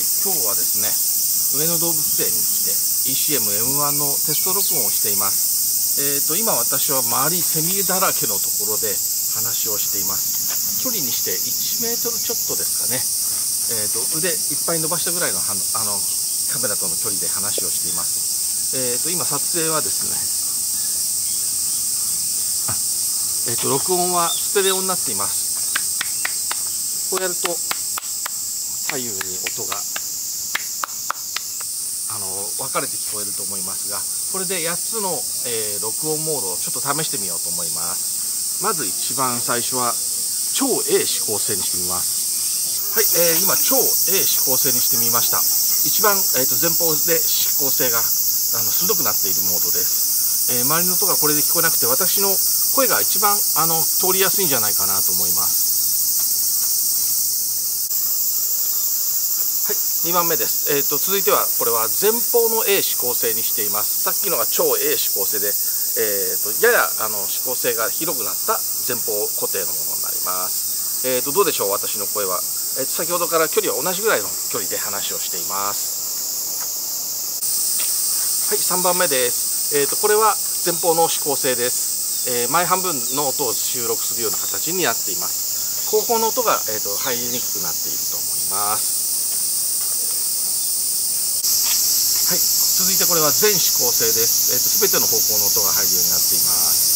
はい、今日はですね、上野動物園に来て ECM-M1 のテスト録音をしています。えーと、今私は周りセミだらけのところで話をしています。距離にして1メートルちょっとですかね。えーと、腕いっぱい伸ばしたぐらいのあのカメラとの距離で話をしています。えーと、今撮影はですね、えー、と録音はステレオになっています。こうやると左右に音があの分かれて聞こえると思いますがこれで8つの、えー、録音モードをちょっと試してみようと思います。まず一番最初は超 A 指向性にしてみます。はい、えー、今超 A 指向性にしてみました。一番、えーと、前方で指向性があの鋭くなっているモードです、えー、周りの音がこれで聞こえなくて私の声が一番あの通りやすいんじゃないかなと思います。はい。2番目です、えーと、続いてはこれは前方の A 指向性にしています。さっきのが超 A 指向性で、えーと、ややあの指向性が広くなった前方固定のものになります、えーと、どうでしょう？私の声は、えー、と先ほどから距離は同じぐらいの距離で話をしています。はい3番目です、えー、とこれは前方の指向性です、えー、前半分の音を収録するような形になっています。後方の音が、えー、と入りにくくなっていると思います。続いてこれは全指向性です。えっ、ー、と、すべての方向の音が入るようになっています。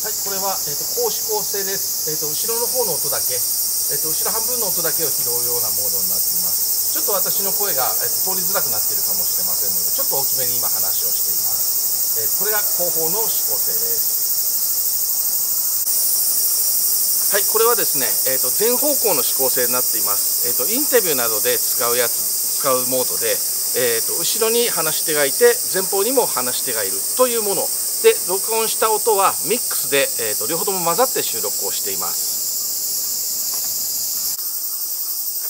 はい、これは、えっ、ー、と、高指向性です。えっ、ー、と、後ろの方の音だけ、えっ、と、後ろ半分の音だけを拾うようなモードになっています。ちょっと私の声が、えっと、通りづらくなっているかもしれませんので、ちょっと大きめに今話をしています。えっと、これが後方の指向性です。はい、これはですね、えーと、全方向の指向性になっています、えーと、インタビューなどで使うやつ使うモードで、えーと、後ろに話し手がいて前方にも話し手がいるというもので録音した音はミックスで、えー、と両方とも混ざって収録をしています。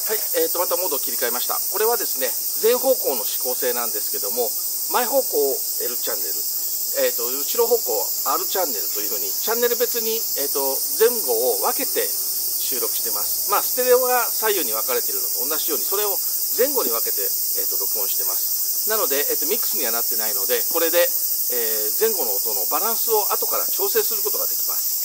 はい、えー、とまたモードを切り替えました。これはですね全方向の指向性なんですけども前方向を L チャンネルえーと、後ろ方向 R チャンネルというふうにチャンネル別に、えーと、前後を分けて収録してます。まあ、ステレオが左右に分かれているのと同じように、それを前後に分けて、えーと、録音してます。なので、えー、とミックスにはなってないので、これで、えー、前後の音のバランスを後から調整することができます。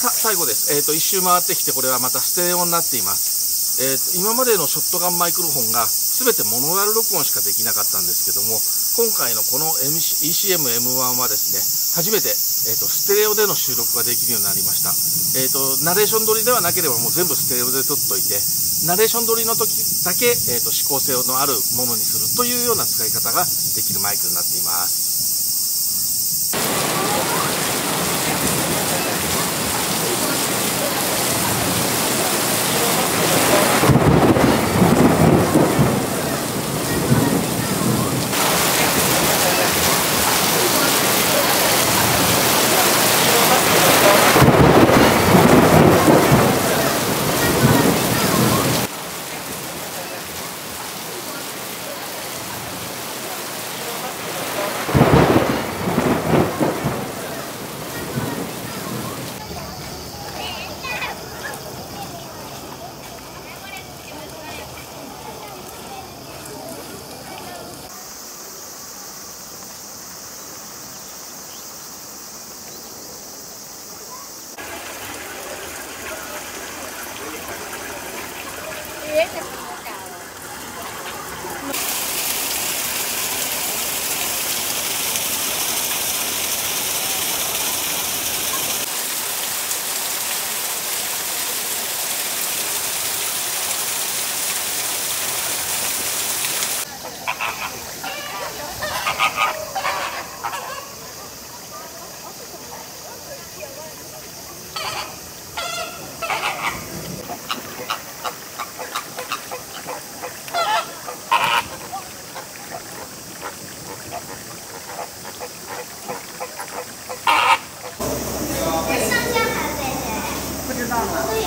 さあ、最後です。え、ー、と、一周回ってきて、これはまたステレオになっています。えー、今までのショットガンマイクロフォンが全てモノラル録音しかできなかったんですけども今回のこの ECM-M1 はですね初めて、えーと、ステレオでの収録ができるようになりました、えーと、ナレーション撮りではなければもう全部ステレオで撮っといてナレーション撮りの時だけ、えーと、指向性のあるものにするというような使い方ができるマイクになっています。deve ser Ha ha ha! 可以。